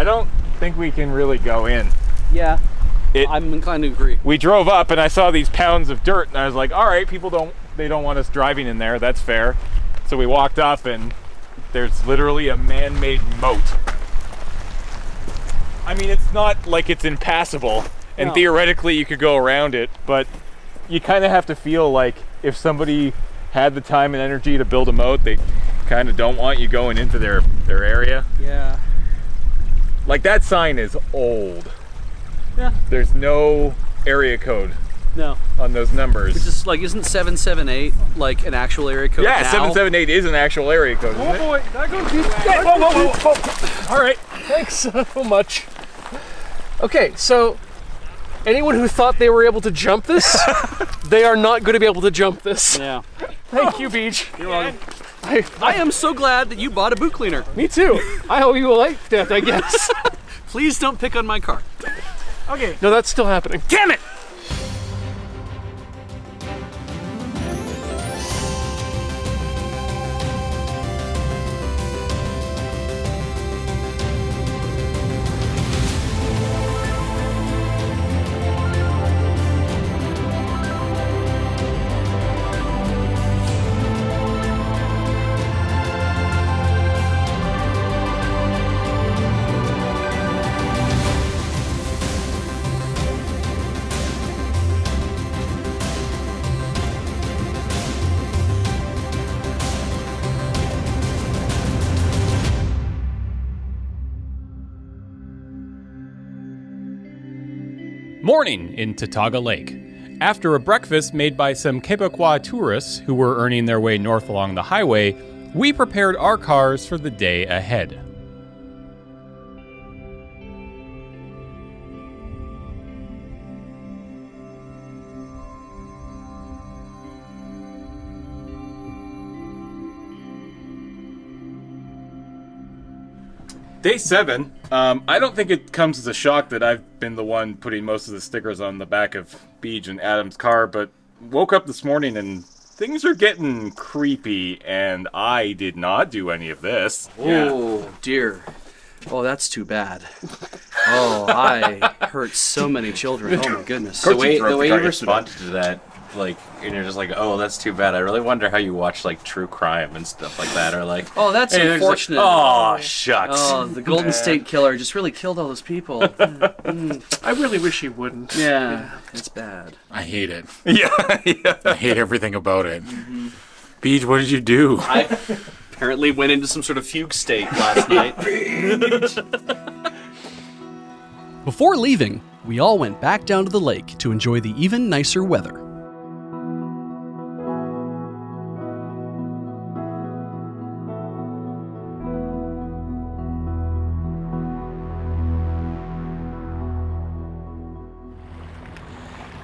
I don't think we can really go in. Yeah. It- I'm inclined to agree. We drove up and I saw these pounds of dirt and I was like, all right, people don't they don't want us driving in there. That's fair. So we walked up and there's literally a man-made moat. I mean, it's not like it's impassable and No. theoretically you could go around it, but you kind of have to feel like if somebody had the time and energy to build a moat, they kind of don't want you going into their their area. Yeah. Like that sign is old. Yeah. There's no area code No. on those numbers. Which is like, isn't 778 like an actual area code? yeah, now? 778 is an actual area code, isn't oh, it? boy, that goes too Whoa, whoa, whoa, whoa. All right, thanks so much. Okay, so anyone who thought they were able to jump this, they are not going to be able to jump this. Yeah. Thank you, Beej. You're welcome. I, I am so glad that you bought a boot cleaner. me too. I owe you a life debt, I guess. Please don't pick on my car. okay. No, that's still happening. Damn it! Morning in Tatogga Lake. After a breakfast made by some Quebecois tourists who were earning their way north along the highway, we prepared our cars for the day ahead. Day seven. Um, I don't think it comes as a shock that I've been the one putting most of the stickers on the back of Beej and Adam's car, but woke up this morning and things are getting creepy, and I did not do any of this. Oh dear. Oh, that's too bad. Oh, I hurt so many children. Oh my goodness. The way the the way car you responded to that, like, and you're just like, oh, that's too bad. I really wonder how you watch like true crime and stuff like that, or like, Oh, that's Hey, there's like, unfortunate. Oh, shucks. Oh, the Golden State Killer just really killed all those people. Mm, mm. I really wish he wouldn't. Yeah, it's bad. I hate it. yeah, yeah. I hate everything about it. Mm-hmm. Beej, what did you do? I apparently went into some sort of fugue state last night. Before leaving, we all went back down to the lake to enjoy the even nicer weather.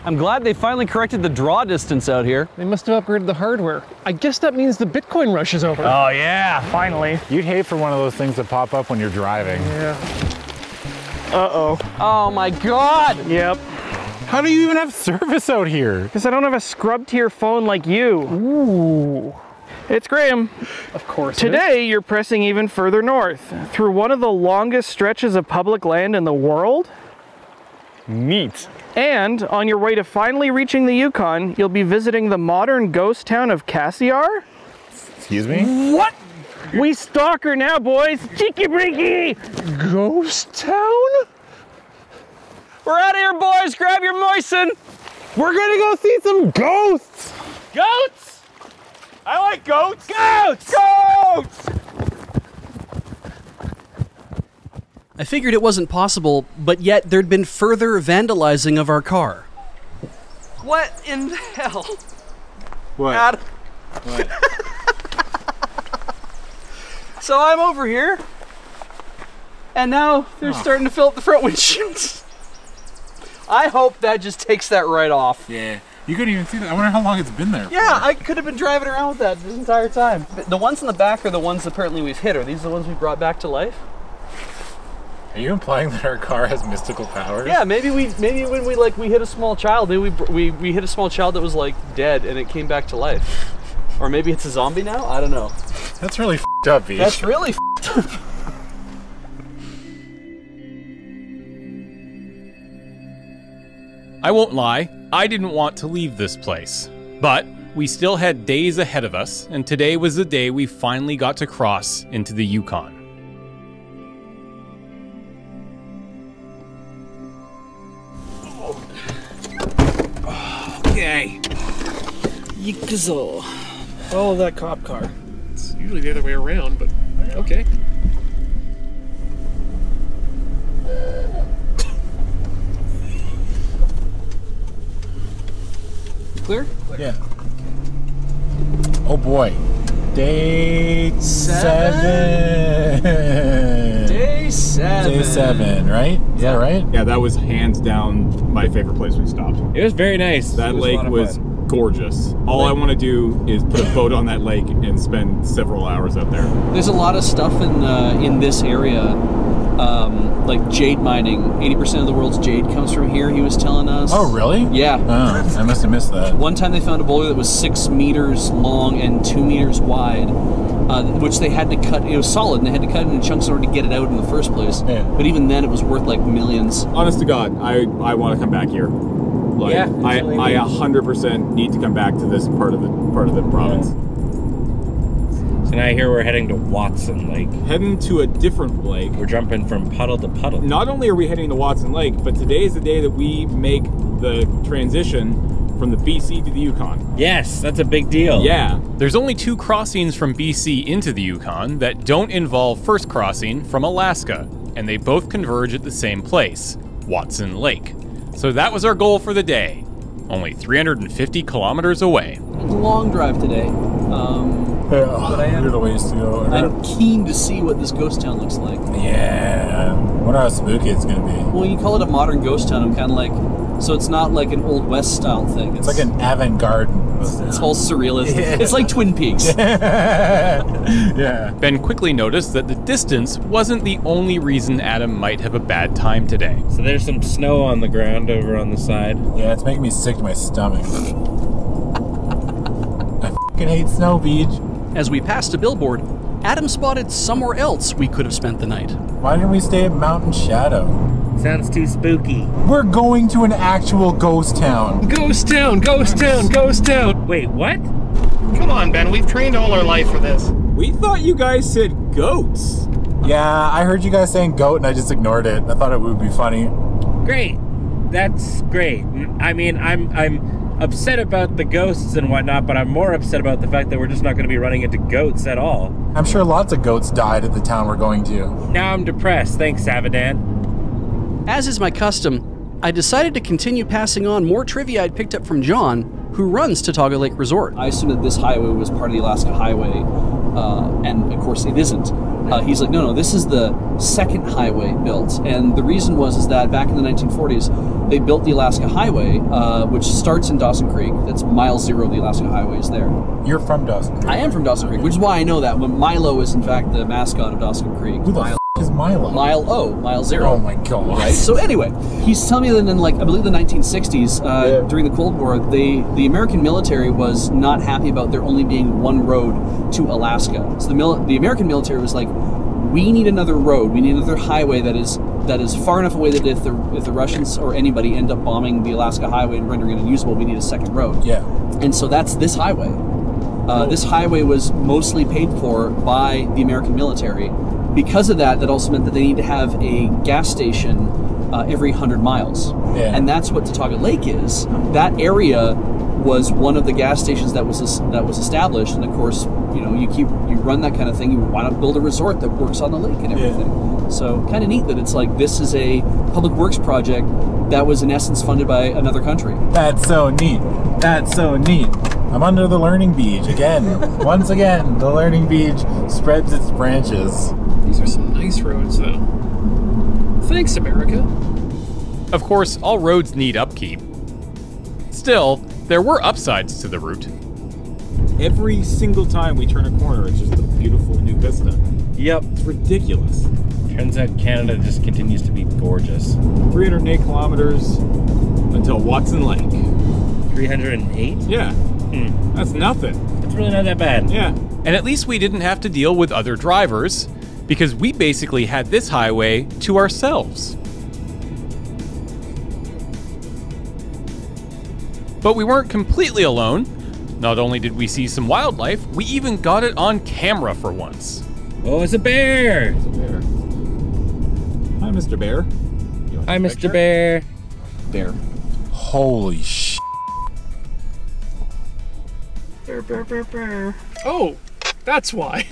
I'm glad they finally corrected the draw distance out here. They must have upgraded the hardware. I guess that means the Bitcoin rush is over. Oh yeah, finally. You'd hate for one of those things to pop up when you're driving. Yeah. Uh-oh. Oh my god! Yep. How do you even have service out here? Because I don't have a scrub tier phone like you. Ooh. It's Graham. of course. it is. Today, you're pressing even further north through one of the longest stretches of public land in the world. Neat. And on your way to finally reaching the Yukon, you'll be visiting the modern ghost town of Cassiar. Excuse me? What? We stalk her now, boys. Cheeky breaky. Ghost Town? We're out of here, boys! Grab your moisten! We're gonna go see some ghosts! Goats! I like goats! Goats! Goats! I figured it wasn't possible, but yet there'd been further vandalizing of our car. What in the hell? What? Adam. so I'm over here, and now they're oh. starting to fill up the front windshields. I hope that just takes that right off. Yeah. You couldn't even see that. I wonder how long it's been there. Yeah, I could have been driving around with that this entire time. The- The ones in the back are the ones apparently we've hit. Are these the ones we brought back to life? Are you implying that our car has mystical powers? Yeah, maybe we maybe when we like we hit a small child, we we we hit a small child that was like dead and it came back to life. Or maybe it's a zombie now? I don't know. That's really f***ed up, Beej. That's really f***ed up. I won't lie, I didn't want to leave this place. But we still had days ahead of us, and today was the day we finally got to cross into the Yukon. Okay. Yikazo. Follow that cop car. It's usually the other way around, but okay. Clear? Yeah. Oh boy. Day Seven? seven. Day seven. Day seven, right? Is that right? Yeah, that was hands down my favorite place we stopped. It was very nice. That was lake lot of was gorgeous. All I want to do is put a boat on that lake and spend several hours out there. There's a lot of stuff in uh, in this area, um, like jade mining. 80% of the world's jade comes from here. He was telling us. Oh, really? Yeah. Oh, I must have missed that. One time they found a boulder that was six meters long and two meters wide, uh, which they had to cut. It was solid, and they had to cut it into chunks in order to get it out in the first place. Yeah. But even then, it was worth like millions. Honest to God, I, I want to come back here. Like, Yeah, I absolutely. I 100% need to come back to this part of the part of the province. So now here we're heading to Watson Lake. Heading to a different lake. We're jumping from puddle to puddle. Not only are we heading to Watson Lake, but today is the day that we make the transition from the BC to the Yukon. Yes, that's a big deal. Yeah, There's only two crossings from BC into the Yukon that don't involve first crossing from Alaska, and they both converge at the same place, Watson Lake. So that was our goal for the day, only 350 kilometers away. It was a long drive today. Um, Yeah, But I am- hundred ways to go. I'm keen to see what this ghost town looks like. yeah. I Wonder how spooky it's gonna be. Well, you call it a modern ghost town. I'm kind of like, so it's not like an old west style thing. It's like an avant-garde. it's all surrealist. Yeah. It's like Twin Peaks. yeah. Ben quickly noticed that the distance wasn't the only reason Adam might have a bad time today. So there's some snow on the ground over on the side. Yeah, it's making me sick to my stomach. I fucking hate snow, Beej. As we passed a billboard, Adam spotted somewhere else we could have spent the night. Why didn't we stay at Mountain Shadow? Sounds too spooky. We're going to an actual ghost town. Ghost town, ghost town, ghost town. Wait, what? Come on, Ben. We've trained all our life for this. we thought you guys said goats. Yeah, I heard you guys saying goat and I just ignored it. I thought it would be funny. Great. That's great. I mean, I'm I'm upset about the ghosts and whatnot, but I'm more upset about the fact that we're just not going to be running into goats at all. I'm sure lots of goats died at the town we're going to. Now I'm depressed. Thanks, Savadan. As is my custom, I decided to continue passing on more trivia I'd picked up from John, who runs Tatogga Lake Resort. I assumed that this highway was part of the Alaska Highway, uh, and of course it isn't. Uh, he's like, no, no, this is the second highway built, and the reason was is that back in the 1940s, they built the Alaska Highway, uh, which starts in Dawson Creek. That's mile zero of the Alaska Highway is there. You're from Dawson Creek. I am from Dawson Creek, which is why I know that. When Milo is in fact the mascot of Dawson Creek. Who the f- is Milo? Mile O, mile zero. Oh my god. Right. So anyway, he's telling me that in like I believe the 1960s, uh, during the Cold War, they the American military was not happy about there only being one road to Alaska. So the mil- the American military was like, we need another road. We need another highway that is that is far enough away that if the if the Russians or anybody end up bombing the Alaska highway and rendering it unusable, we need a second road. Yeah. And so that's this highway. Uh, this highway was mostly paid for by the American military. Because of that, that also meant that they need to have a gas station uh, every 100 miles. Yeah. And that's what Tatogga Lake is. That area was one of the gas stations that was that was established. And of course, you know, you keep you run that kind of thing. You want to build a resort that works on the lake and everything. So kind of neat that it's like this is a public works project that was in essence funded by another country. That's so neat. That's so neat. I'm under the learning beach again. Once again, the learning beach spreads its branches. These are some nice roads, though. Thanks, America. Of course, all roads need upkeep. Still, there were upsides to the route. Every single time we turn a corner, it's just a beautiful new vista. Yep. It's ridiculous. Turns out Canada just continues to be gorgeous. 308 kilometers until Watson Lake. 308? Yeah, hmm. that's nothing. It's really not that bad. Yeah. And at least we didn't have to deal with other drivers, because we basically had this highway to ourselves. But we weren't completely alone. Not only did we see some wildlife, we even got it on camera for once. Oh, it's a bear! Hi, Mr. Bear. Hi, Mr. Bear. Bear. Holy sh! Bear, bear, bear, bear. Oh, that's why.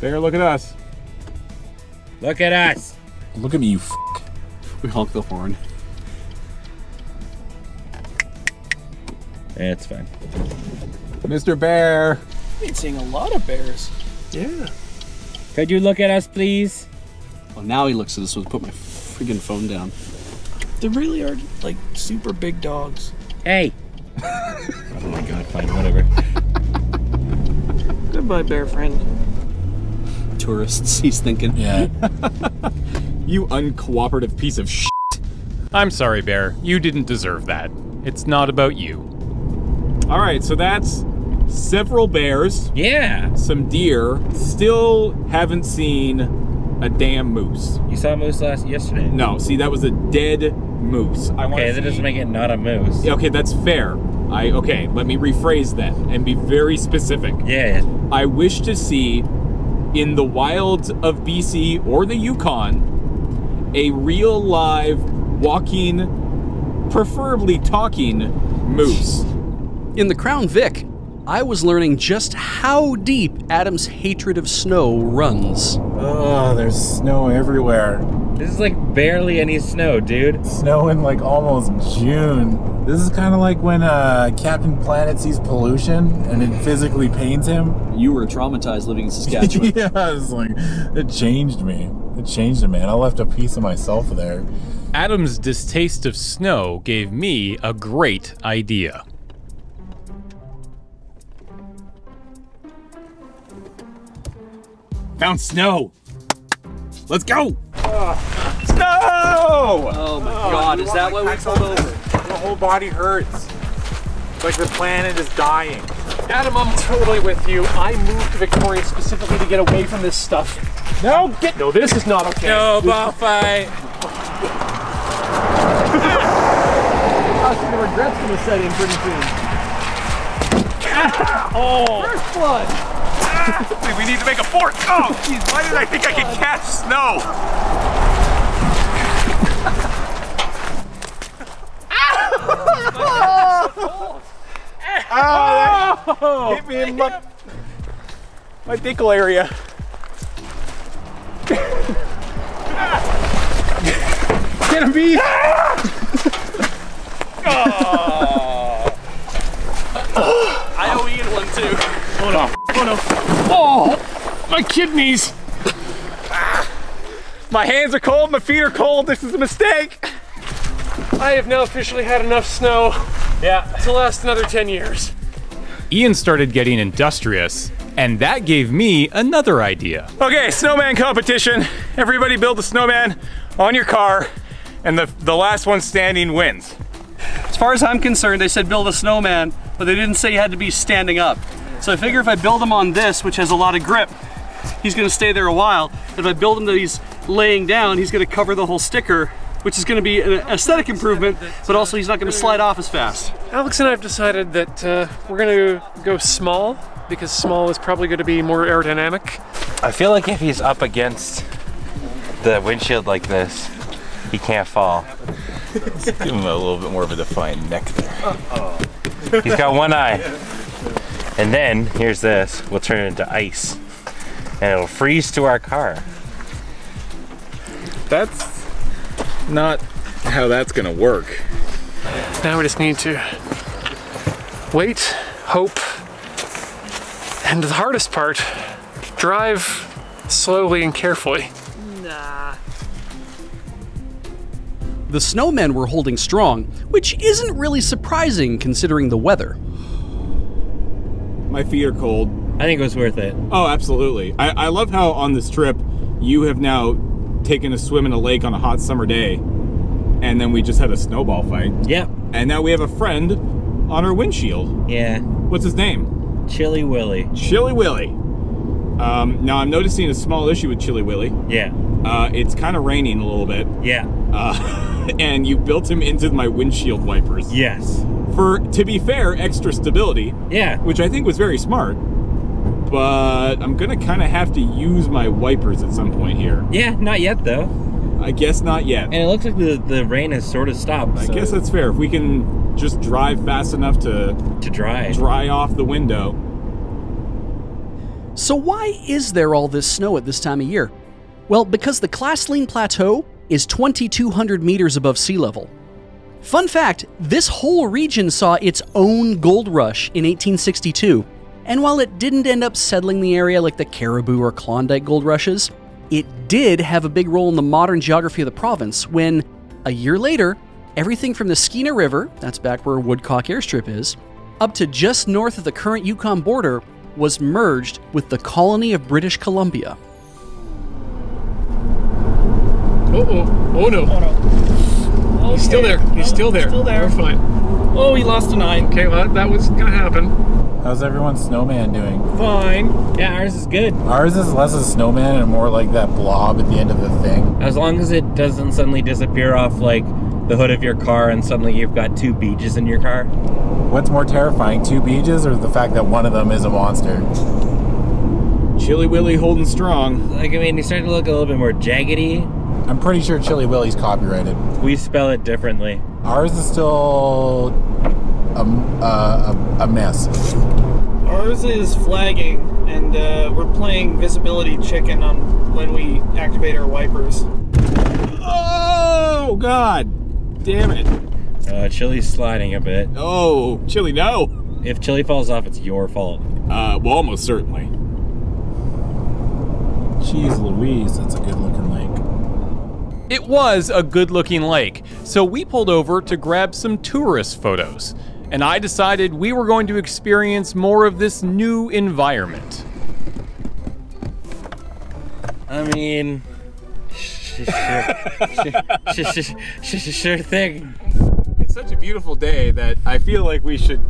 Bear, look at us. Look at us. Look at me, you f. We honk the horn. It's fine. Mr. Bear. Been seeing a lot of bears. Yeah. Could you look at us, please? Well, now he looks at us. So put my friggin' phone down. They really are like super big dogs. Hey. oh my god, fine, whatever. Goodbye, bear friend. Tourists, he's thinking. Yeah. You uncooperative piece of shit. I'm sorry, Bear. You didn't deserve that. It's not about you. All right, so that's several bears, Yeah. some deer. Still haven't seen a damn moose. You saw a moose last yesterday. No, see, that was a dead moose. I Okay, that see- doesn't make it not a moose. Okay, that's fair. I okay. Let me rephrase that and be very specific. Yeah. I wish to see in the wilds of BC or the Yukon a real live walking, preferably talking moose. In the Crown Vic, I was learning just how deep Adam's hatred of snow runs. oh, there's snow everywhere. This is like barely any snow, dude. Snow in like almost June. This is kind of like when uh, Captain Planet sees pollution and it physically pains him. You were traumatized living in Saskatchewan. yeah, it's like it changed me. It changed me, man. I left a piece of myself there. Adam's distaste of snow gave me a great idea. Found snow. Let's go. Snow! Oh my god, is that why we pulled over? The whole body hurts. It's like the planet is dying. Adam, I'm totally with you. I moved to Victoria specifically to get away from this stuff. No, get No, this is not okay. No ball fight. the regret's gonna set in pretty soon. oh, first blood. Ah, We need to make a fort. Oh, why did I think I could catch snow? Oh, Hit me in my, my dickle area. Get him, bee! I owe Ian one too. Oh, my kidneys. My hands are cold, my feet are cold. This is a mistake. I have now officially had enough snow Yeah. to last another 10 years. Ian started getting industrious, and that gave me another idea. Okay, snowman competition. Everybody build a snowman on your car, and the, the last one standing wins. As far as I'm concerned, they said build a snowman, but they didn't say you had to be standing up. So I figure if I build him on this, which has a lot of grip, he's gonna stay there a while. If I build him that he's laying down, he's gonna cover the whole sticker, which is gonna be an aesthetic improvement, but also he's not gonna slide off as fast. Alex and I have decided that uh, we're gonna go small because small is probably gonna be more aerodynamic. I feel like if he's up against the windshield like this, he can't fall. Give him a little bit more of a defined neck there. He's got one eye. And then, here's this. We'll turn it into ice. And it'll freeze to our car. That's not how that's gonna work. Now we just need to wait, hope, and the hardest part, drive slowly and carefully. Nah. The snowmen were holding strong, which isn't really surprising considering the weather. My feet are cold. I think it was worth it. Oh, absolutely. I, I love how on this trip you have now taken a swim in a lake on a hot summer day, and then we just had a snowball fight, Yep. and now we have a friend on our windshield. Yeah. What's his name? Chilly Willy. Chili Willy. Um, now I'm noticing a small issue with Chili Willy. Yeah. Uh, it's kind of raining a little bit. Yeah. Uh, and you built him into my windshield wipers. Yes. For to be fair, extra stability, Yeah. which I think was very smart. But I'm gonna kind of have to use my wipers at some point here. Yeah, not yet though. I guess not yet. And it looks like the, the rain has sort of stopped. I so- guess that's fair. If we can just drive fast enough to to dry. dry off the window. So, why is there all this snow at this time of year? Well, because the Klastline Plateau is 2,200 meters above sea level. Fun fact this whole region saw its own gold rush in 1862, and while it didn't end up settling the area like the Cariboo or Klondike gold rushes, it did have a big role in the modern geography of the province when, a year later, everything from the Skeena River, that's back where Woodcock Airstrip is, up to just north of the current Yukon border was merged with the colony of British Columbia. Oh, oh, oh no. Oh no. He's still there. He's oh, still there. Still there. We're fine. Oh, he lost a nine. Okay, well, that was gonna happen. How's everyone's snowman doing? Fine. Yeah, ours is good. Ours is less a snowman and more like that blob at the end of the thing. As long as it doesn't suddenly disappear off like the hood of your car and suddenly you've got two beaches in your car. What's more terrifying, two beaches or the fact that one of them is a monster? Chili Willy holding strong. Like I mean, he's starting to look a little bit more jaggedy. I'm pretty sure Chili Willy's copyrighted. We spell it differently. Ours is still a, a, a, a mess. Ours is flagging, and uh, we're playing visibility chicken on when we activate our wipers. Oh God! Damn it! Uh, Chili's sliding a bit. Oh, Chili, no! If Chili falls off, it's your fault. Uh, well, almost certainly. Jeez Louise, that's a good looking lake. It was a good looking lake, so we pulled over to grab some tourist photos. And I decided we were going to experience more of this new environment. I mean, sure, sure, sure, sure, sure thing. It's such a beautiful day that I feel like we should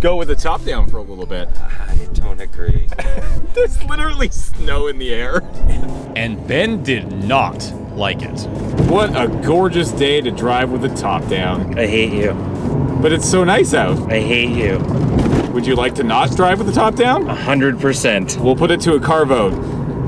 go with the top down for a little bit. I don't agree. There's literally snow in the air. And Ben did not like it. What a gorgeous day to drive with the top down. I hate you. But it's so nice out. I hate you. Would you like to not drive with the top down? A hundred percent. We'll put it to a car vote.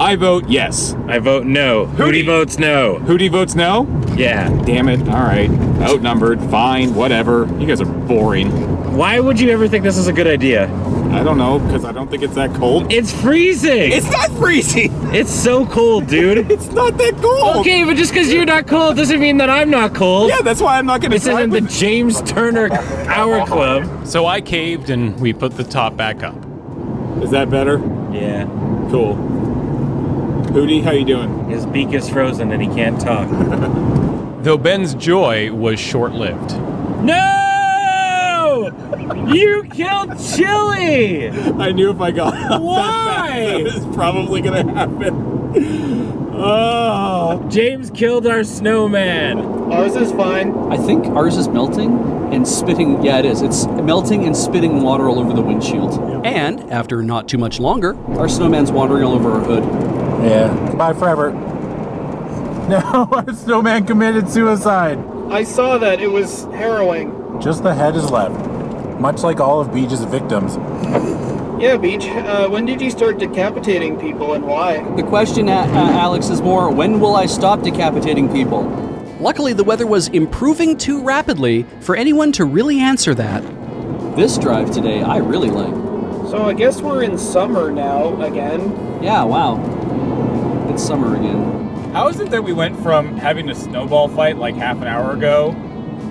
I vote yes. I vote no. Hootie Hootie. votes no. Hootie votes no? Yeah. Damn it. All right. Outnumbered. Fine. Whatever. You guys are boring. Why would you ever think this is a good idea? I don't know, because I don't think it's that cold. It's freezing. It's not freezing. It's so cold, dude. It's not that cold. okay, but just because you're not cold doesn't mean that I'm not cold. Yeah, that's why I'm not going to This isn't the James Turner Hour Club. So I caved and we put the top back up. Is that better? Yeah. Cool. Hootie, how you doing? His beak is frozen and he can't talk. Though Ben's joy was short lived. No! You killed Chili! I knew if I got off Why? that fast, that was probably going to happen. Oh. James killed our snowman. Ours is fine. I think ours is melting and spitting. Yeah, it is. It's melting and spitting water all over the windshield. And after not too much longer, our snowman's wandering all over our hood. Yeah. Bye forever. No, our snowman committed suicide. I saw that. It was harrowing. Just the head is left. Much like all of Beej's victims. Yeah, Beej. Uh, when did you start decapitating people and why? The question, uh, uh, Alex, is more when will I stop decapitating people? Luckily, the weather was improving too rapidly for anyone to really answer that. This drive today, I really like. So I guess we're in summer now again. Yeah, wow. It's summer again. How is it that we went from having a snowball fight like half an hour ago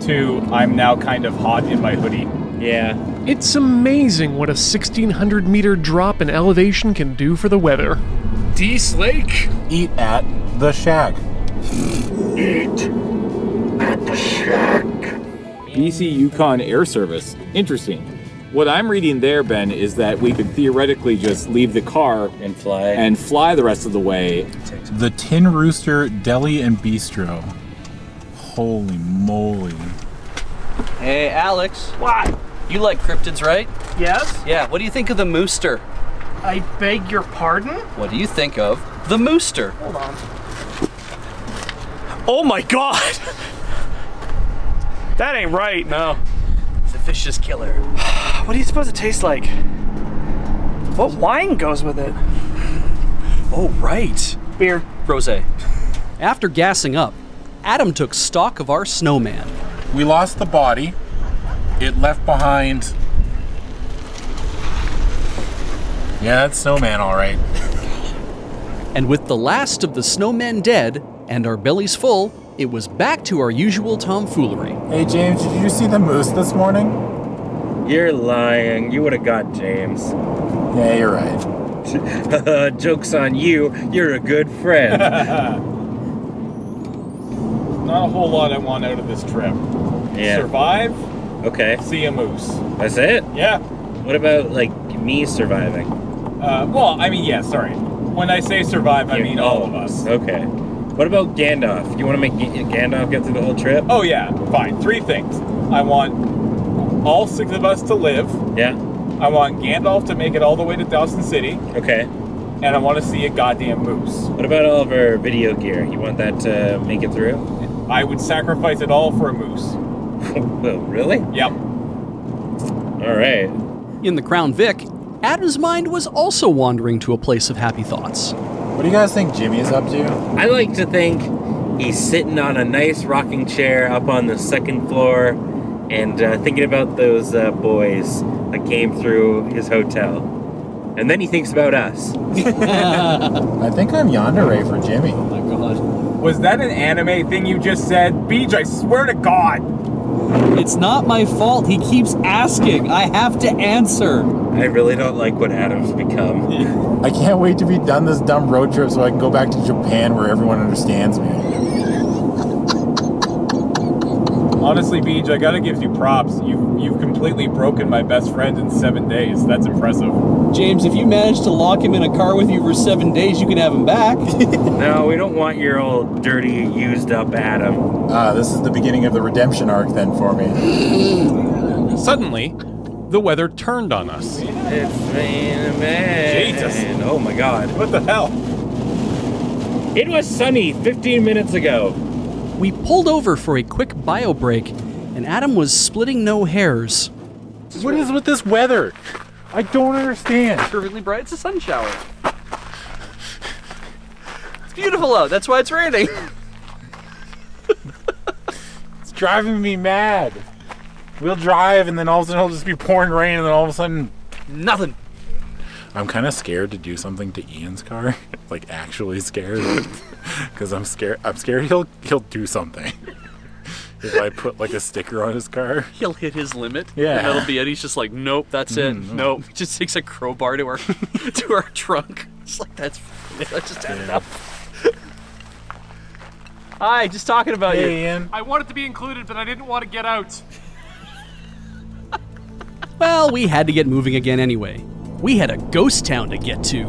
to I'm now kind of hot in my hoodie? Yeah. It's amazing what a 1600 meter drop in elevation can do for the weather. Dease Lake? Eat at the shack. Eat at the shack. BC Yukon Air Service. Interesting. What I'm reading there, Ben, is that we could theoretically just leave the car And fly. and fly the rest of the way. The Tin Rooster Deli and Bistro. Holy moly. Hey, Alex. What? You like cryptids, right? Yes. Yeah, what do you think of the mooster? I beg your pardon. What do you think of the mooster? Hold on. Oh my god! That ain't right. No. It's a vicious killer. What do you suppose it tastes like? What wine goes with it? Oh, right. Beer. Rose. After gassing up, Adam took stock of our snowman. We lost the body. It left behind. Yeah, that's snowman, all right. And with the last of the snowmen dead and our bellies full, it was back to our usual tomfoolery. Hey, James, did you see the moose this morning? You're lying. You would have got James. Yeah, you're right. Joke's on you. You're a good friend. Not a whole lot I want out of this trip. Yeah. Survive, Okay. see a moose. That's it? Yeah. What about, like, me surviving? Uh, well, I mean, yeah, sorry. When I say survive, I You- mean all of us. Okay. What about Gandalf? You want to make Gandalf get through the whole trip? Oh, yeah, fine. Three things. I want all six of us to live. Yeah. I want Gandalf to make it all the way to Dawson City. Okay. And I want to see a goddamn moose. What about all of our video gear? You want that to make it through? I would sacrifice it all for a moose. well, really? Yep. All right. In the Crown Vic, Adam's mind was also wandering to a place of happy thoughts. What do you guys think Jimmy is up to? I like to think he's sitting on a nice rocking chair up on the second floor and uh, thinking about those uh, boys that came through his hotel. And then he thinks about us. I think I'm yandere for Jimmy. Oh my god. Was that an anime thing you just said? Beej, I swear to God. It's not my fault. He keeps asking. I have to answer. I really don't like what Adam's become. I can't wait to be done this dumb road trip so I can go back to Japan where everyone understands me. Honestly, Beej, I gotta give you props. You've, you've completely broken my best friend in seven days. That's impressive. James, if you manage to lock him in a car with you for seven days, you can have him back. No, we don't want your old dirty, used up Adam. Ah, this is the beginning of the redemption arc then for me. Suddenly, the weather turned on us. It's raining man. Jesus. Oh my god. What the hell? It was sunny 15 minutes ago. We pulled over for a quick bio break, and Adam was splitting no hairs. What is with this weather? I don't understand. Perfectly bright. It's a sun shower. It's beautiful out. That's why it's raining. It's driving me mad. We'll drive and then all of a sudden it'll just be pouring rain and then all of a sudden Nothing. I'm kind of scared to do something to Ian's car. like actually scared because I'm scared. I'm scared he'll he'll do something. if I put like a sticker on his car. He'll hit his limit. Yeah. And that'll be it. He's just like, nope, that's it. Mm, nope. He just takes a crowbar to our to our trunk. It's like that's that's just had enough. Hi, just talking about you. Ian. I wanted to be included, but I didn't want to get out. Well, we had to get moving again anyway. We had a ghost town to get to.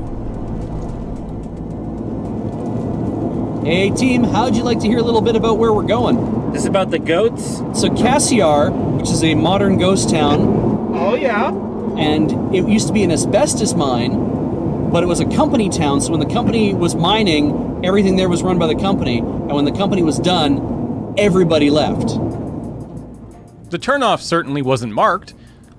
Hey team, how'd you like to hear a little bit about where we're going? This is about the goats? So Cassiar, which is a modern ghost town, Oh yeah. and it used to be an asbestos mine, but it was a company town. So when the company was mining, everything there was run by the company, and when the company was done, everybody left. The turnoff certainly wasn't marked,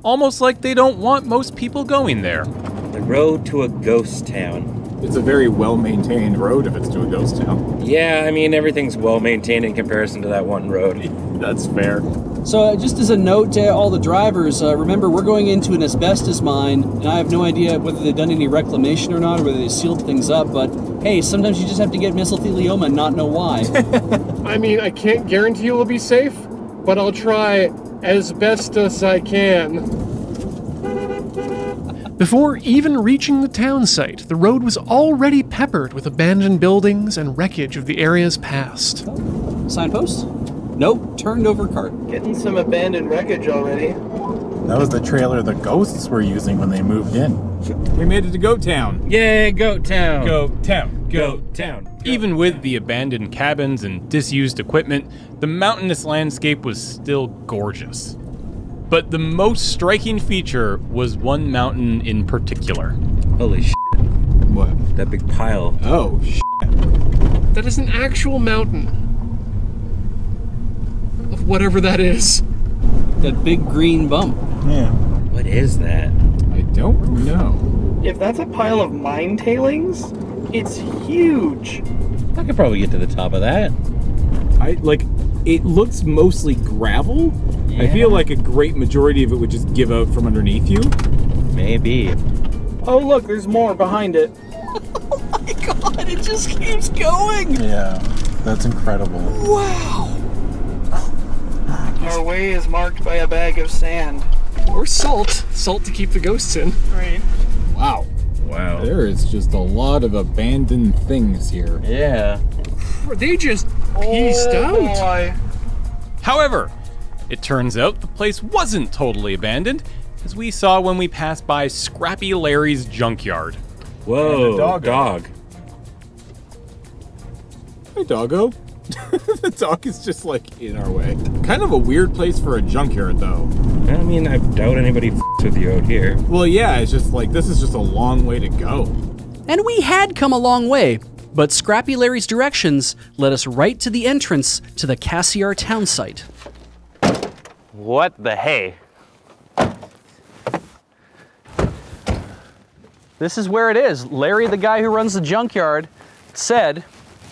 almost like they don't want most people going there. The road to a ghost town. It's a very well maintained road if it's to a ghost town. Yeah, I mean, everything's well maintained in comparison to that one road. That's fair. So, uh, just as a note to all the drivers, uh, remember we're going into an asbestos mine, and I have no idea whether they've done any reclamation or not, or whether they sealed things up. But hey, sometimes you just have to get mesothelioma and not know why. I mean, I can't guarantee it'll be safe, but I'll try as best as I can. Before even reaching the town site, the road was already peppered with abandoned buildings and wreckage of the area's past. Signpost? Nope, turned over cart. Getting some abandoned wreckage already. That was the trailer the ghosts were using when they moved in. We made it to Goat Town. Yay, goat town! Goat Town. goat town. Even with the abandoned cabins and disused equipment, the mountainous landscape was still gorgeous. But the most striking feature was one mountain in particular. Holy shit. What? That big pile. Oh, sh- That is an actual mountain. Of whatever that is. That big green bump. Yeah. What is that? I don't know. If that's a pile of mine tailings, it's huge. I could probably get to the top of that. I like it looks mostly gravel. I feel like a great majority of it would just give out from underneath you. Maybe. Oh, look, there's more behind it. Oh my God, it just keeps going. Yeah. That's incredible. Wow. Our way is marked by a bag of sand. Or salt. Salt to keep the ghosts in. Right. Wow. Wow. There is just a lot of abandoned things here. Yeah. They just pieced oh, out? Boy. However, it turns out the place wasn't totally abandoned, as we saw when we passed by Scrappy Larry's junkyard. Whoa. And a doggo. dog. Hey, doggo. the dog is just like in our way. Kind of a weird place for a junkyard, though. I mean, I doubt anybody f- with you out here. Well, yeah, it's just like this is just a long way to go. And we had come a long way, but Scrappy Larry's directions led us right to the entrance to the Cassiar town site. What the hey? This is where it is. Larry, the guy who runs the junkyard, said,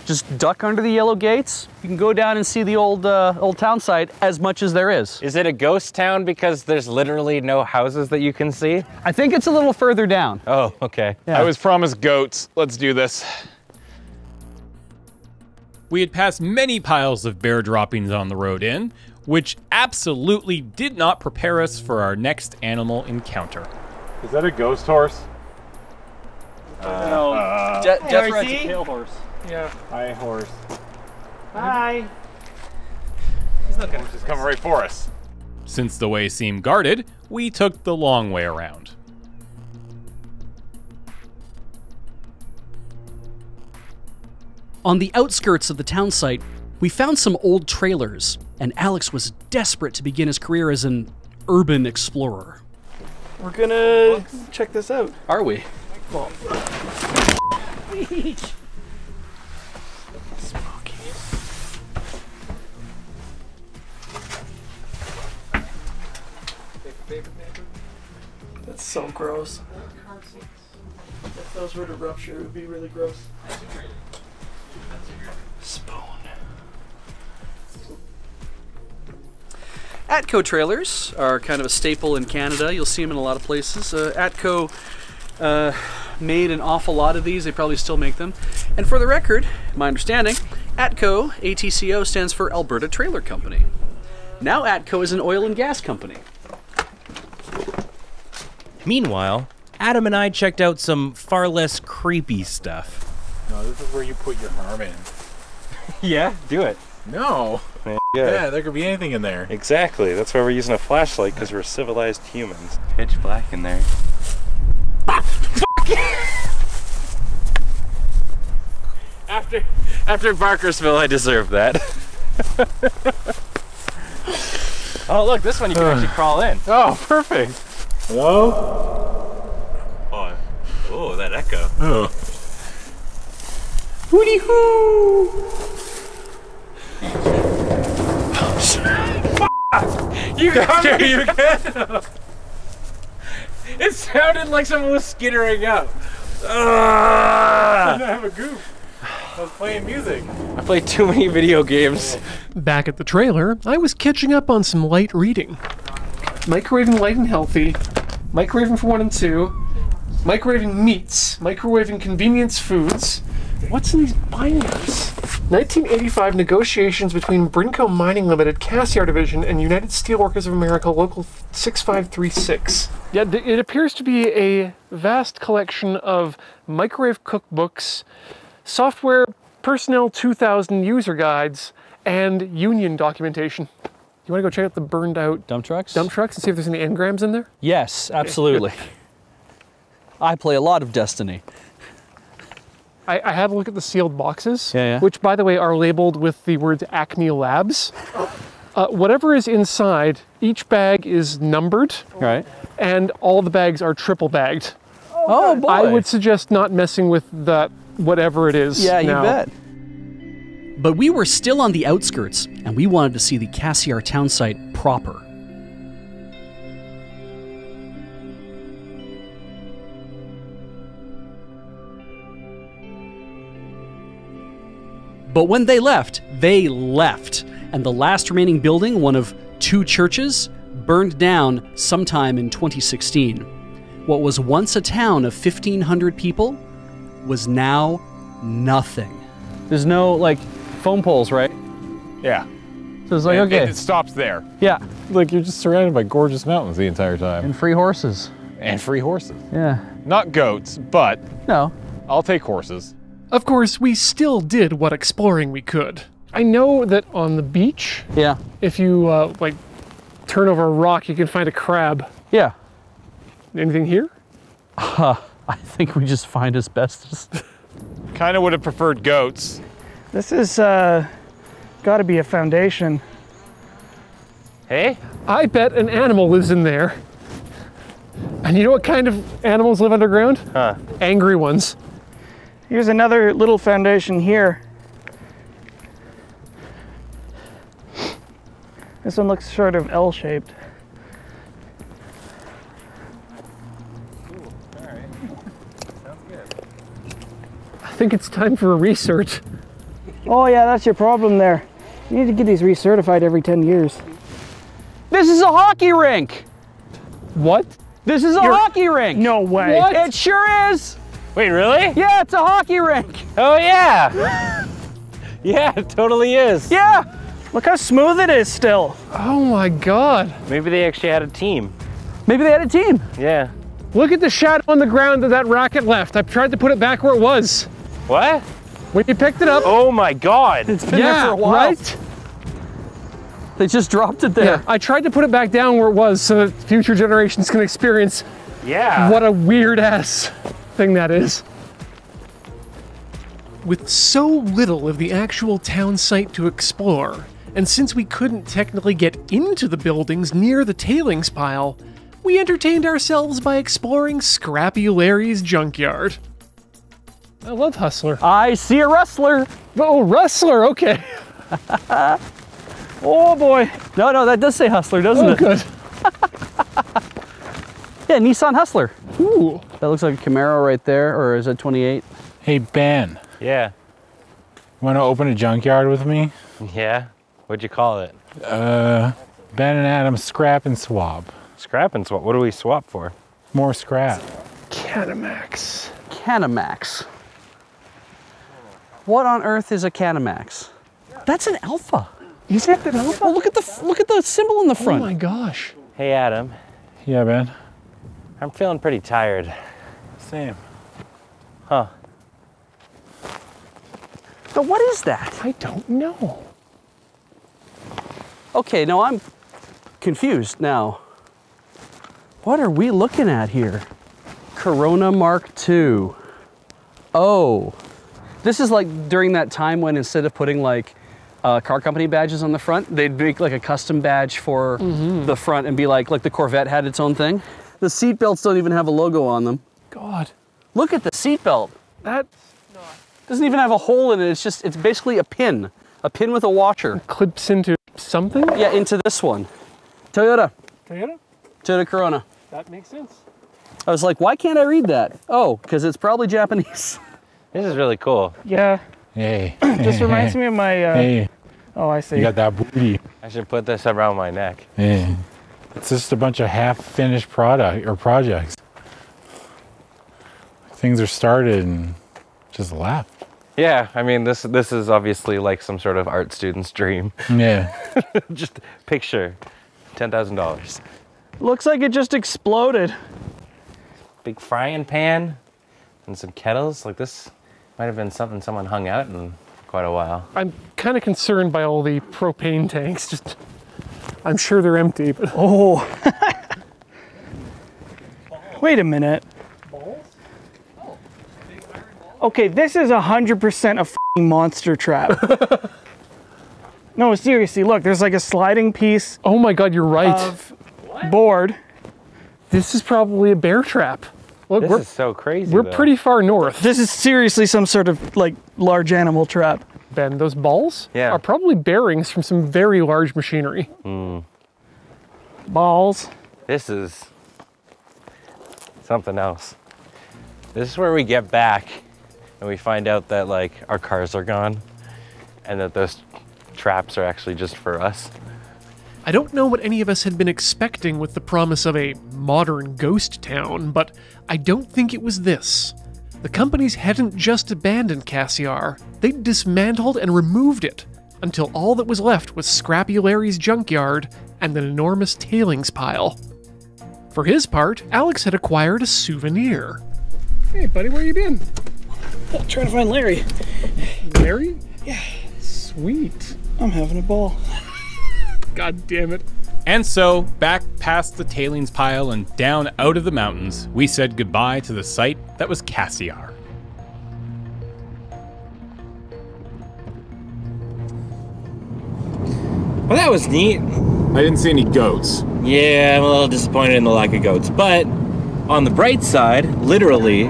just duck under the yellow gates. You can go down and see the old uh, old town site as much as there is. Is it a ghost town because there's literally no houses that you can see? I think it's a little further down. Oh, okay. Yeah. I was promised goats. Let's do this. We had passed many piles of bear droppings on the road in, which absolutely did not prepare us for our next animal encounter. Is that a ghost horse? No, Uh, De- Hey, Defra, a pale horse. Yeah. Hi, horse. Hi. Horse is coming right for us. Since the way seemed guarded, we took the long way around. On the outskirts of the town site, we found some old trailers, and Alex was desperate to begin his career as an urban explorer. We're gonna check this out. Are we? That's so gross. If those were to rupture, it would be really gross. Spoon. Atco trailers are kind of a staple in Canada. You'll see them in a lot of places. Uh, Atco uh, made an awful lot of these. They probably still make them. And for the record, my understanding, Atco, ATCO, stands for Alberta Trailer Company. Now Atco is an oil and gas company. Meanwhile, Adam and I checked out some far less creepy stuff. No, this is where you put your arm in. Yeah, do it. No. Yeah. Yeah, there could be anything in there. Exactly. That's why we're using a flashlight because we're civilized humans. Pitch black in there. after after Barkerville, I deserve that. Oh, look, this one you can uh. actually crawl in. Oh, perfect. Hello? Oh, oh that echo. Oh. Hooty hoo! You got me. You good? it sounded like someone was skittering up. Ah. I have a goof. I was playing music. I played too many video games. Back at the trailer, I was catching up on some light reading. Microwaving light and healthy, microwaving for one and two, microwaving meats, microwaving convenience foods. What's in these binders? 1985 negotiations between Brinco Mining Limited, Cassiar Division, and United Steelworkers of America, Local 6536. Yeah, it appears to be a vast collection of microwave cookbooks, software, personnel 2000 user guides, and union documentation. You want to go check out the burned out Dump trucks? dump trucks and see if there's any engrams in there? Yes, absolutely. I play a lot of Destiny. I, I had a look at the sealed boxes, Yeah, yeah. which, by the way, are labeled with the words Acme Labs. Uh, whatever is inside, each bag is numbered, Right. and all the bags are triple bagged. Oh boy. I would suggest not messing with that, whatever it is. Yeah, you bet. But we were still on the outskirts, and we wanted to see the Cassiar town site proper. But when they left, they left, and the last remaining building, one of two churches, burned down sometime in 2016. What was once a town of 1,500 people was now nothing. There's no, like, phone poles, right? Yeah. So it's like, And- okay. and it stops there. Yeah. Like you're just surrounded by gorgeous mountains the entire time. And free horses. And free horses. Yeah. Not goats, but No. I'll take horses. Of course, we still did what exploring we could. I know that on the beach, Yeah. if you uh, like turn over a rock, you can find a crab. Yeah. Anything here? Uh, I think we just find asbestos. Kind of would have preferred goats. This is uh, got to be a foundation. Hey? I bet an animal lives in there. And you know what kind of animals live underground? Huh. Angry ones. Here's another little foundation here. This one looks sort of L-shaped. I think it's time for a research. Oh yeah, that's your problem there. You need to get these recertified every 10 years. This is a hockey rink. What? This is a You're- hockey rink. No way. What? It sure is. Wait, really? Yeah, it's a hockey rink. Oh yeah. yeah, it totally is. Yeah. Look how smooth it is still. Oh my god. Maybe they actually had a team. Maybe they had a team. Yeah. Look at the shadow on the ground that that racket left. I've tried to put it back where it was. What? When you picked it up. Oh my god. It's been yeah, there for a while. right? They just dropped it there. Yeah, I tried to put it back down where it was so that future generations can experience Yeah. what a weird ass thing that is. With so little of the actual town site to explore, and since we couldn't technically get into the buildings near the tailings pile, we entertained ourselves by exploring Scrappy Larry's junkyard. I love Hustler. I see a rustler. Oh, Rustler, okay. Oh boy. No, no, that does say Hustler, doesn't Oh, it? good. Yeah, Nissan Hustler. Ooh. That looks like a Camaro right there, or is it 28? Hey Ben, Yeah. want to open a junkyard with me? Yeah. What'd you call it? Uh, Ben and Adam scrap and swap. Scrap and swap. What do we swap for? More scrap. Canamax. Canamax. What on earth is a Canamax? That's an Alpha. Is that an Alpha? Oh, look at the look at the symbol in the front. Oh my gosh. Hey Adam, Yeah, man. I'm feeling pretty tired. Same. Huh. But what is that? I don't know. Okay, now I'm confused now. What are we looking at here? Corona Mark II. Oh, this is like during that time when instead of putting like uh, car company badges on the front, they'd make like a custom badge for the front and be like, like the Corvette had its own thing. The seat belts don't even have a logo on them. God. Look at the seat belt. That Doesn't even have a hole in it. It's just, it's basically a pin, a pin with a washer. clips into something? Yeah, into this one. Toyota, Toyota? Toyota Corona. That makes sense. I was like, why can't I read that? Oh, because it's probably Japanese. This is really cool. Yeah. Hey. Just reminds me of my. Uh, Hey, Oh, I see. you got that booty. I should put this around my neck. Hey. It's just a bunch of half-finished product or projects. Things are started and just left. Yeah, I mean this this is obviously like some sort of art student's dream. Yeah. just picture ten thousand dollars. Looks like it just exploded. Big frying pan and some kettles. Like this might have been something someone hung out in quite a while. I'm kind of concerned by all the propane tanks. Just, I'm sure they're empty, but Oh. Wait a minute. Okay, this is 100% a f***ing monster trap. no, seriously, look, there's like a sliding piece oh my god, you're right. of board. this is probably a bear trap. Look, This we're is so crazy. we're though. pretty far north. This is seriously some sort of like large animal trap. Ben, those balls Yeah. are probably bearings from some very large machinery. Hmm. Balls. This is something else. This is where we get back and we find out that like our cars are gone and that those traps are actually just for us. I don't know what any of us had been expecting with the promise of a modern ghost town, but I don't think it was this. The companies hadn't just abandoned Cassiar, they'd dismantled and removed it, until all that was left was Scrappy Larry's junkyard and an enormous tailings pile. For his part, Alex had acquired a souvenir. Hey, buddy, where you been? Oh, trying to find Larry. Larry? Yeah. Sweet. I'm having a ball. God damn it. And so, back past the tailings pile and down out of the mountains, we said goodbye to the site that was Cassiar. Well, that was neat. I didn't see any goats. Yeah, I'm a little disappointed in the lack of goats. But on the bright side, literally,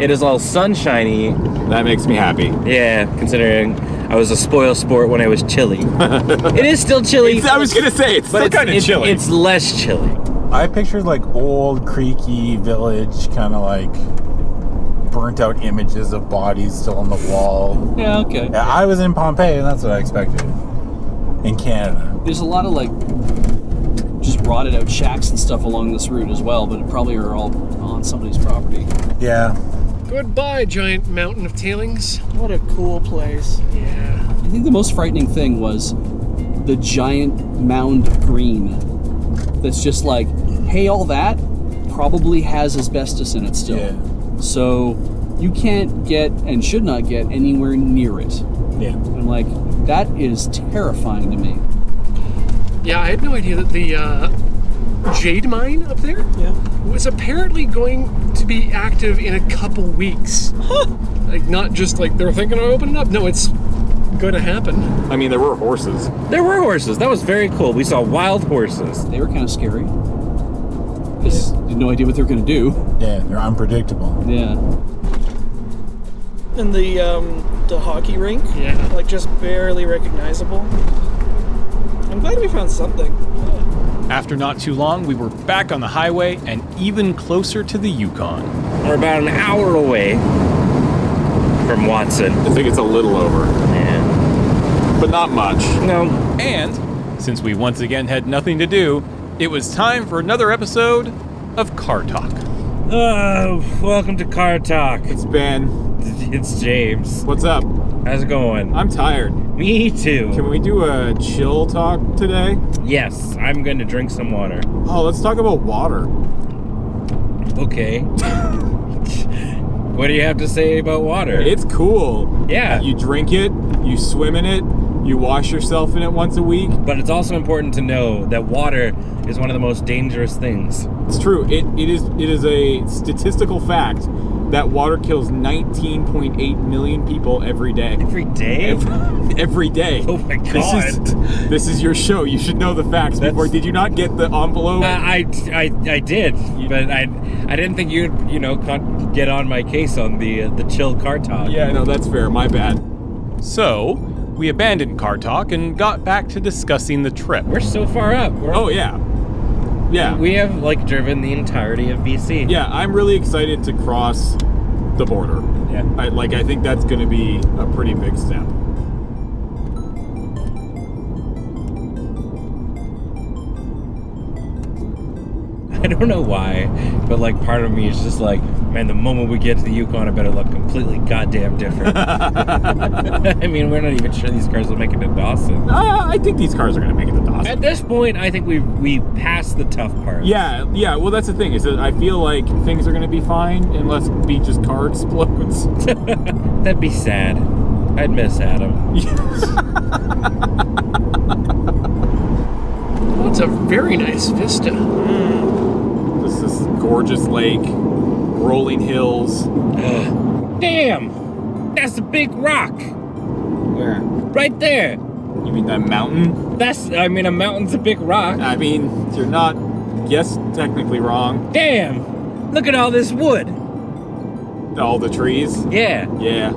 it is all sunshiny. That makes me happy. Yeah, considering I was a spoil sport when I was chilly. it is still chilly. It's- I was gonna say, it's still kinda chilly. It's less chilly. I pictured like old creaky village, kind of like burnt out images of bodies still on the wall. Yeah, okay. Yeah, I was in Pompeii, and that's what I expected. In Canada. There's a lot of like just rotted out shacks and stuff along this route as well, but it probably are all on somebody's property. Yeah. Goodbye, giant mountain of tailings. What a cool place. Yeah. I think the most frightening thing was the giant mound of green that's just like, hey, all that probably has asbestos in it still. Yeah. So you can't get and should not get anywhere near it. Yeah. I'm like, that is terrifying to me. Yeah, I had no idea that the uh, jade mine up there Yeah. was apparently going to be active in a couple weeks. Huh. Like, not just like they're thinking of opening up. No, it's going to happen. I mean, there were horses. There were horses. That was very cool. We saw wild horses. They were kind of scary. Just had no idea what they were going to do. Yeah, they're unpredictable. Yeah. And the um, the hockey rink, Yeah. like just barely recognizable. I'm glad we found something. After not too long, we were back on the highway and even closer to the Yukon. We're about an hour away from Watson. I think it's a little over, Yeah. but not much. No. And since we once again had nothing to do, it was time for another episode of Car Talk. Oh, welcome to Car Talk. It's Ben. It's James. What's up? How's it going? I'm tired. Me too. Can we do a chill talk today? Yes, I'm going to drink some water. Oh, let's talk about water. Okay. what do you have to say about water? It's cool. yeah, You drink it, you swim in it, you wash yourself in it once a week. but it's also important to know that water is one of the most dangerous things. It's true. It, it is it is a statistical fact that water kills 19.8 million people every day. Every day? Every, every day. Oh my god. This God. is this is your show. You should know the facts before. Did you not get the envelope? Uh, I, I, I did, but I, I didn't think you'd, you know, get on my case on the uh, the chill car talk. yeah, no, that's fair. My bad. So, we abandoned Car Talk and got back to discussing the trip. We're so far up. We're, Oh yeah, yeah, we have like driven the entirety of BC. yeah. I'm really excited to cross the border. Yeah. I, like I think that's going to be a pretty big step. I don't know why, but like part of me is just like, man, the moment we get to the Yukon, I better look completely goddamn different. I mean, we're not even sure these cars will make it to Dawson. Uh, I think these cars are going to make it to Dawson. At this point, I think we we passed the tough part. Yeah, yeah. Well, that's the thing is that I feel like things are going to be fine unless Beej's car explodes. That'd be sad. I'd miss Adam. Well, it's a very nice vista. Mm. this is gorgeous lake, rolling hills. Damn! That's a big rock! Where? Right there! You mean that mountain? That's, I mean, a mountain's a big rock. I mean, you're not, yes, technically wrong. Damn! Look at all this wood! All the trees. Yeah. Yeah.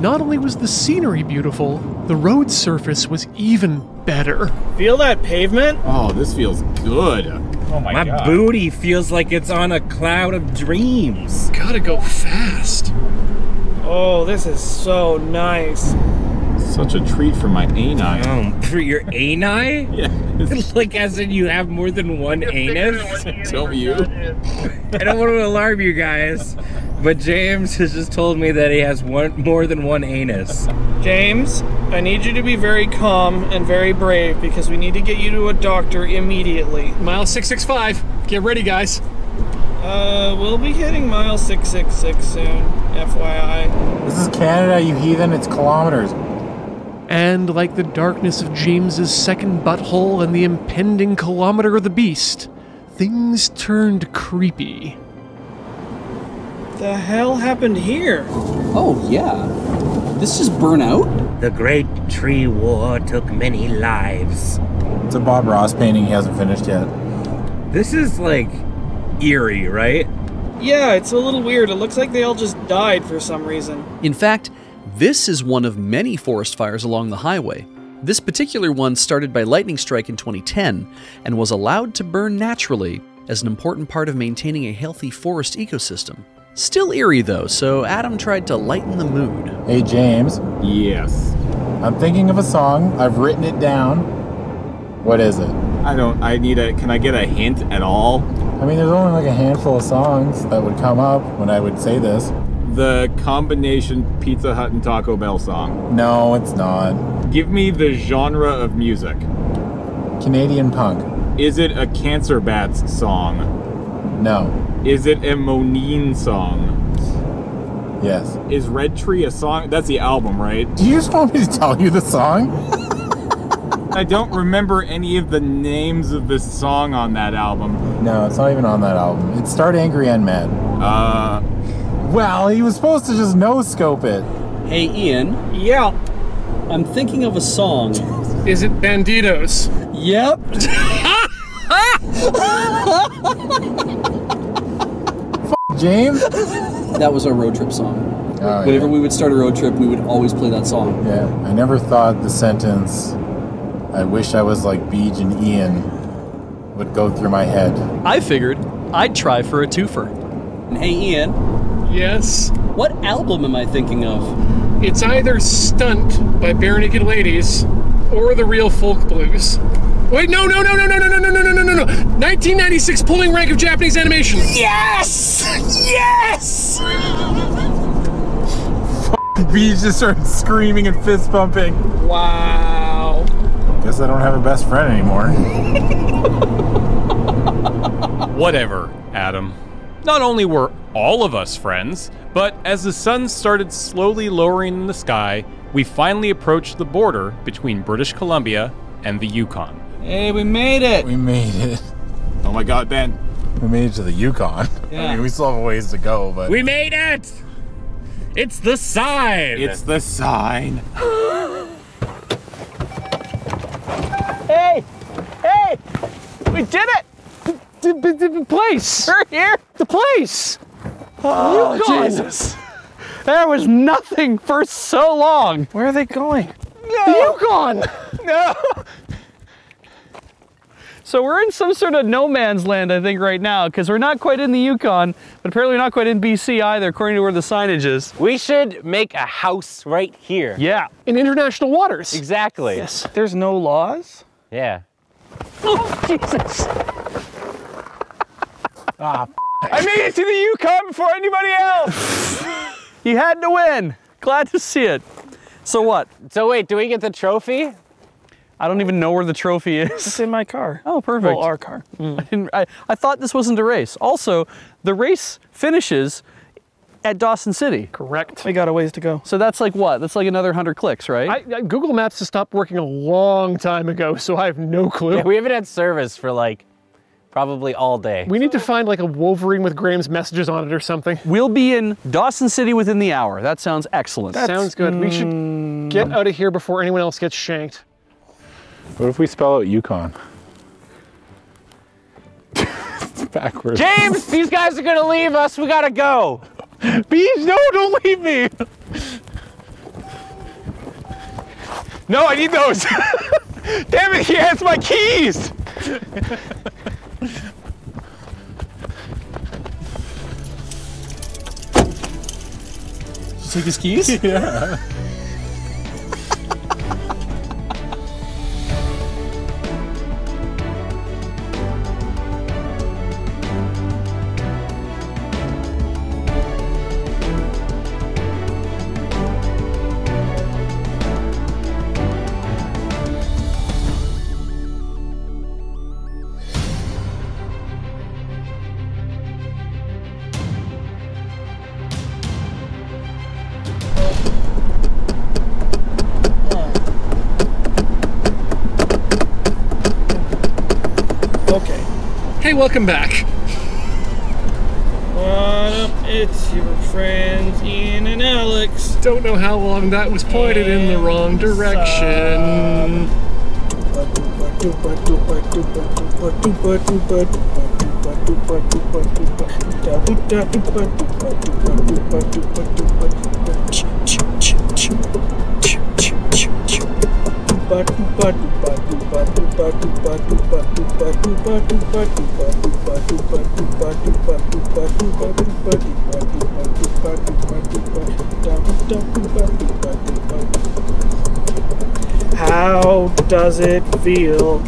Not only was the scenery beautiful, the road surface was even better. Feel that pavement? Oh, this feels good. Oh my, god. My god. booty feels like it's on a cloud of dreams. Gotta go fast. Oh, this is so nice. Such a treat for my ani. Um, for your ani? Yeah. like as in you have more than one anus? Tell you. I don't want to alarm you guys, but James has just told me that he has one more than one anus. James, I need you to be very calm and very brave because we need to get you to a doctor immediately. Mile 665. Get ready, guys. Uh, we'll be hitting mile 666 soon, FYI. This is Canada, you heathen. It's kilometers. And like the darkness of James's second butthole and the impending kilometer of the beast, things turned creepy. The hell happened here? Oh, yeah. This is Burnout? The Great Tree War took many lives. It's a Bob Ross painting he hasn't finished yet. This is like eerie, right? Yeah, it's a little weird. It looks like they all just died for some reason. In fact, this is one of many forest fires along the highway. This particular one started by lightning strike in 2010 and was allowed to burn naturally as an important part of maintaining a healthy forest ecosystem. Still eerie though, so Adam tried to lighten the mood. Hey, James. Yes. I'm thinking of a song. I've written it down. What is it? I don't. I need a. Can I get a hint at all? I mean, there's only like a handful of songs that would come up when I would say this. The combination Pizza Hut and Taco Bell song. No, it's not. Give me the genre of music. Canadian punk. Is it a Cancer Bats song? No. Is it a Moneen song? Yes. Is Red Tree a song? That's the album, right? Do you just want me to tell you the song? I don't remember any of the names of this song on that album. No, it's not even on that album. It's Start Angry and Mad. Uh, Well, he was supposed to just no scope it. Hey Ian, Yeah. I'm thinking of a song. Is it Banditos? Yep. James? That was our road trip song. Oh, Whenever yeah. we would start a road trip, we would always play that song. Yeah, I never thought the sentence, I wish I was like Beej and Ian, would go through my head. I figured I'd try for a twofer. And hey Ian, Yes. what album am I thinking of? It's either Stunt by Barenaked Ladies or The Real Folk Blues. Wait, no, no, no, no, no, no, no, no, no, no, no, no, no. 1996 pulling rank of Japanese animation. Yes! Yes! Beej just started screaming and fist pumping. Wow. Guess I don't have a best friend anymore. Whatever, Adam. Not only were all of us friends, but as the sun started slowly lowering in the sky, we finally approached the border between British Columbia and the Yukon. Hey, we made it. We made it. oh my God, Ben. We made it to the Yukon. Yeah. I mean, we still have a ways to go, but We made it! It's the sign! It's the sign. Hey! Hey! We did it! The, the, the- the place! We're here! The place! Oh, Jesus! There was nothing for so long! Where are they going? No! The Yukon! No! So we're in some sort of no man's land, I think, right now, because we're not quite in the Yukon, but apparently we're not quite in BC either, according to where the signage is. We should make a house right here. Yeah, In international waters. Exactly. yes. There's no laws? Yeah. Oh, Jesus! Ah, I made it to the Yukon before anybody else! you had to win. Glad to see it. So what? So wait, do we get the trophy? I don't even know where the trophy is. It's is. in my car. Oh, perfect. Well, our car. I, didn't, I, I thought this wasn't a race. Also, the race finishes at Dawson City. Correct. We got a ways to go. So that's like what? That's like another 100 clicks, right? I, I, Google Maps has stopped working a long time ago, so I have no clue. Yeah, we haven't had service for like probably all day. We need to find like a Wolverine with Graham's messages on it or something. we'll be in Dawson City within the hour. That sounds excellent. That Sounds good. We should get hmm. out of here before anyone else gets shanked. what if we spell out Yukon? backwards. James, these guys are gonna leave us. We gotta go. Bees, no, don't leave me. No, I need those. Damn it, he has my keys. Take his keys? yeah. Hey, welcome back. What up? It's your friends Ian and Alex. Don't know how long that was pointed in the wrong direction. How does it feel